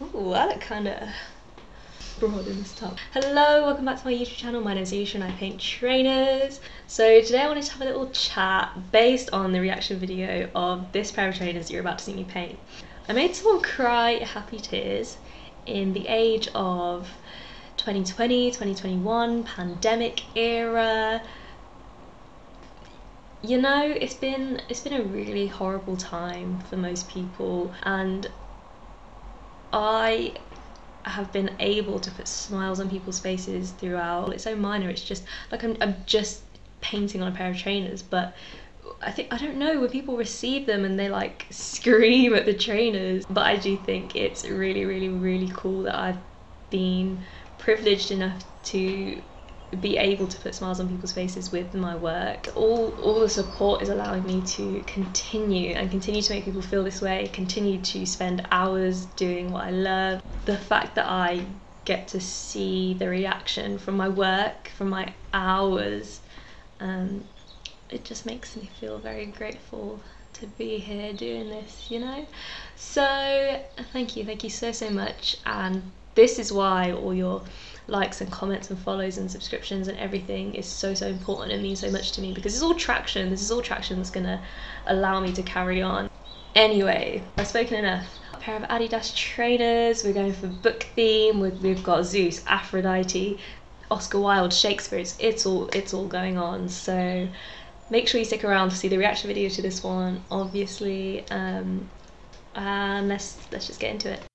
Ooh, I look kind of broad in this top. Hello, welcome back to my YouTube channel. My name is Ayesha and I paint trainers. So today I wanted to have a little chat based on the reaction video of this pair of trainers you're about to see me paint. I made someone cry happy tears in the age of 2020, 2021, pandemic era. You know, it's been it's been a really horrible time for most people and I have been able to put smiles on people's faces throughout. It's so minor, it's just like I'm, I'm just painting on a pair of trainers, but I think, I don't know, when people receive them and they like scream at the trainers, but I do think it's really, really, really cool that I've been privileged enough to be able to put smiles on people's faces with my work. All all the support is allowing me to continue and continue to make people feel this way, continue to spend hours doing what I love. The fact that I get to see the reaction from my work, from my hours, um, it just makes me feel very grateful to be here doing this, you know? So thank you, thank you so so much and this is why all your likes and comments and follows and subscriptions and everything is so so important and means so much to me because it's all traction. This is all traction that's gonna allow me to carry on. Anyway i've spoken enough. A pair of adidas trainers we're going for book theme we've got zeus aphrodite oscar wilde shakespeare it's, it's all it's all going on. So make sure you stick around to see the reaction video to this one obviously um, and let's let's just get into it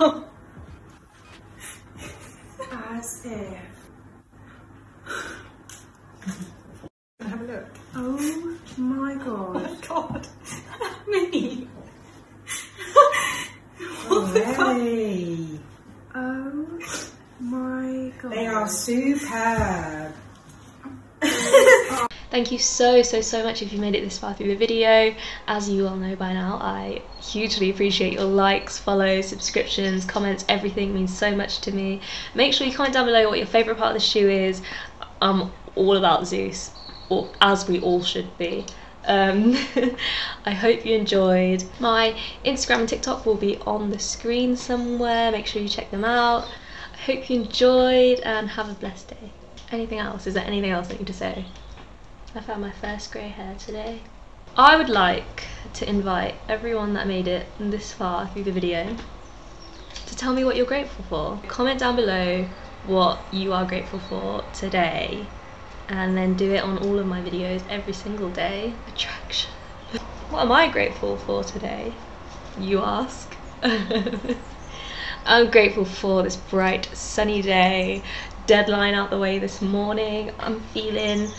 I said, I have look. Oh my Oh my god. god. Already. Oh my god. They are superb. Thank you so, so, so much if you made it this far through the video. As you all know by now, I hugely appreciate your likes, follows, subscriptions, comments, everything means so much to me. Make sure you comment down below what your favourite part of the shoe is. I'm all about Zeus, or as we all should be. Um, I hope you enjoyed. My Instagram and TikTok will be on the screen somewhere. Make sure you check them out. I hope you enjoyed and have a blessed day. Anything else? Is there anything else I need to say? I found my first grey hair today. I would like to invite everyone that made it this far through the video to tell me what you're grateful for. Comment down below what you are grateful for today and then do it on all of my videos every single day. Attraction. What am I grateful for today? You ask. I'm grateful for this bright sunny day, deadline out the way this morning. I'm feeling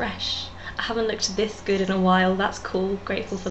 fresh. I haven't looked this good in a while, that's cool. Grateful for